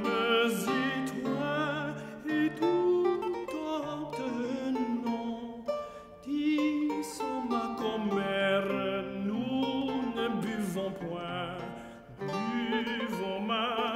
Mes toi et tout en tenant, disons ma commère, nous ne buvons point, buvons ma.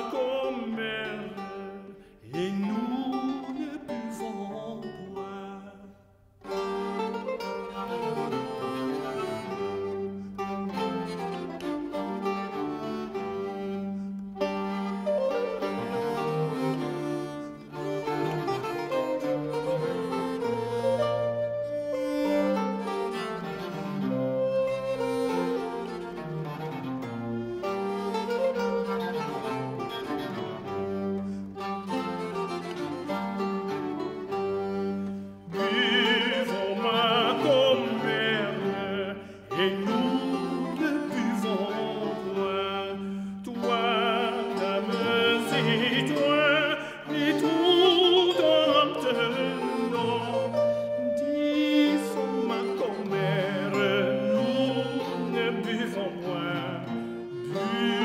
ne buvons point.